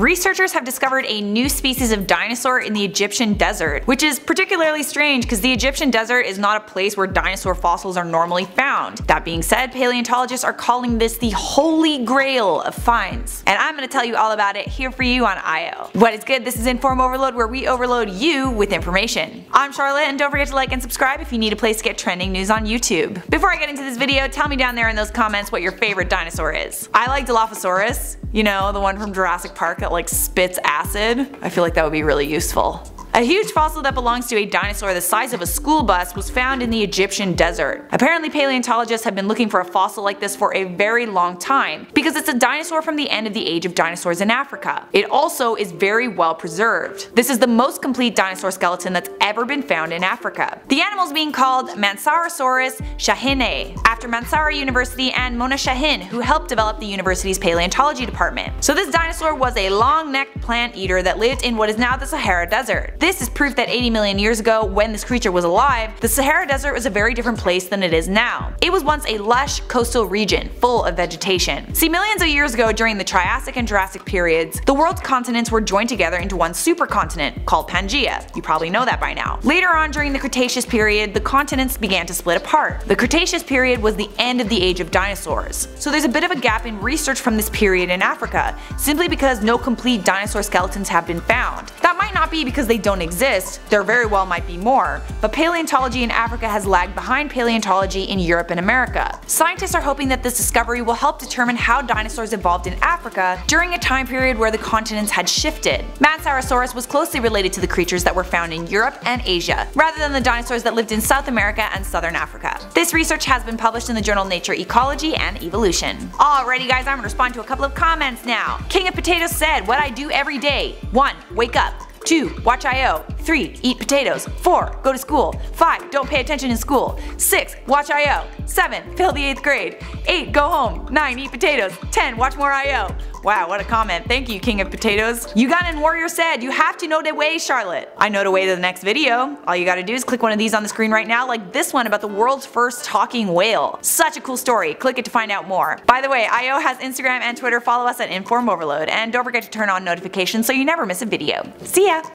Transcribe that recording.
Researchers have discovered a new species of dinosaur in the Egyptian desert, which is particularly strange because the Egyptian desert is not a place where dinosaur fossils are normally found. That being said, paleontologists are calling this the holy grail of finds. And I'm going to tell you all about it here for you on IO. What is good? This is Inform Overload where we overload you with information. I'm Charlotte and don't forget to like and subscribe if you need a place to get trending news on YouTube. Before I get into this video, tell me down there in those comments what your favorite dinosaur is. I like Dilophosaurus, you know, the one from Jurassic Park that like spits acid. I feel like that would be really useful. A huge fossil that belongs to a dinosaur the size of a school bus was found in the Egyptian desert. Apparently paleontologists have been looking for a fossil like this for a very long time, because it's a dinosaur from the end of the age of dinosaurs in Africa. It also is very well preserved. This is the most complete dinosaur skeleton that's ever been found in Africa. The animal is being called Mansourasaurus shahinae, after Mansoura University and Mona Shahin, who helped develop the university's paleontology department. So this dinosaur was a long-necked plant eater that lived in what is now the Sahara Desert. This is proof that 80 million years ago, when this creature was alive, the Sahara Desert was a very different place than it is now. It was once a lush coastal region, full of vegetation. See, millions of years ago during the Triassic and Jurassic periods, the world's continents were joined together into one supercontinent, called Pangaea. You probably know that by now. Later on during the Cretaceous period, the continents began to split apart. The Cretaceous period was the end of the age of dinosaurs. So there's a bit of a gap in research from this period in Africa, simply because no complete dinosaur skeletons have been found. That might not be because they don't exist, there very well might be more, but paleontology in Africa has lagged behind paleontology in Europe and America. Scientists are hoping that this discovery will help determine how dinosaurs evolved in Africa during a time period where the continents had shifted. Mansourasaurus was closely related to the creatures that were found in Europe and Asia, rather than the dinosaurs that lived in South America and Southern Africa. This research has been published in the journal Nature Ecology and Evolution. Alrighty guys, I'm gonna respond to a couple of comments now. King of Potatoes said, what I do every day. 1. Wake up. 2. Watch I.O. 3. Eat potatoes. 4. Go to school. 5. Don't pay attention in school. 6. Watch I.O. 7. Fail the 8th grade. 8. Go home. 9. Eat potatoes. 10. Watch more I.O. Wow, what a comment. Thank you, King of Potatoes. You got Ugandan Warrior said, you have to know the way, Charlotte. I know the way to the next video. All you gotta do is click one of these on the screen right now, like this one about the world's first talking whale. Such a cool story. Click it to find out more. By the way, IO has Instagram and Twitter. Follow us at Inform Overload. And don't forget to turn on notifications so you never miss a video. See ya!